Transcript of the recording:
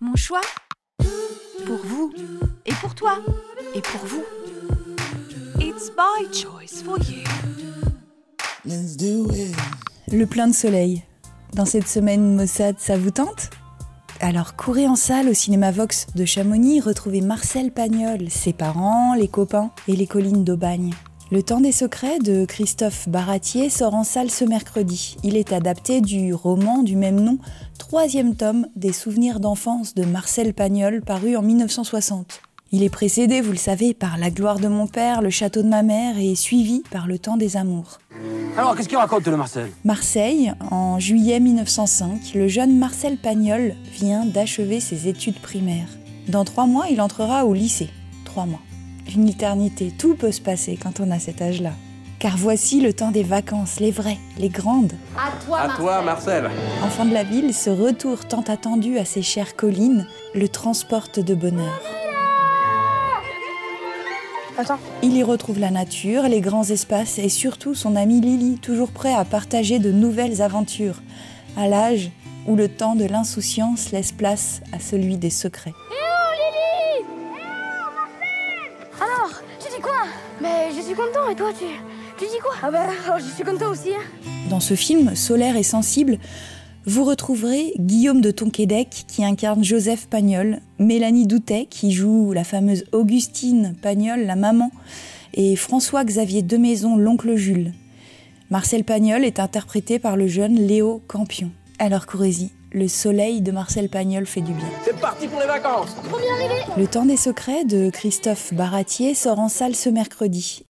Mon choix Pour vous. Et pour toi. Et pour vous. It's my choice for you. Let's do it. Le plein de soleil. Dans cette semaine Mossad, ça vous tente? Alors courez en salle au cinéma Vox de Chamonix, retrouvez Marcel Pagnol, ses parents, les copains et les collines d'Aubagne. Le temps des secrets de Christophe Baratier sort en salle ce mercredi. Il est adapté du roman du même nom, troisième tome des souvenirs d'enfance de Marcel Pagnol, paru en 1960. Il est précédé, vous le savez, par La gloire de mon père, Le château de ma mère et suivi par Le temps des amours. Alors, qu'est-ce qu'il raconte, le Marcel? Marseille, en juillet 1905, le jeune Marcel Pagnol vient d'achever ses études primaires. Dans trois mois, il entrera au lycée. Trois mois. Une éternité, tout peut se passer quand on a cet âge-là. Car voici le temps des vacances, les vraies, les grandes. À toi, À toi, Marcel. Enfant de la ville, ce retour tant attendu à ses chères collines le transporte de bonheur. Il y retrouve la nature, les grands espaces et surtout son ami Lily, toujours prêt à partager de nouvelles aventures, à l'âge où le temps de l'insouciance laisse place à celui des secrets. Alors, tu dis quoi? Mais je suis content et toi tu, tu dis quoi? Ah bah alors, je suis content aussi. Hein. Dans ce film solaire et sensible, vous retrouverez Guillaume de Tonquédec qui incarne Joseph Pagnol, Mélanie Doutet qui joue la fameuse Augustine Pagnol, la maman, et François-Xavier Demaison, l'oncle Jules. Marcel Pagnol est interprété par le jeune Léo Campion. Alors courez-y, le soleil de Marcel Pagnol fait du bien. C'est parti pour les vacances Le temps des secrets de Christophe Baratier sort en salle ce mercredi.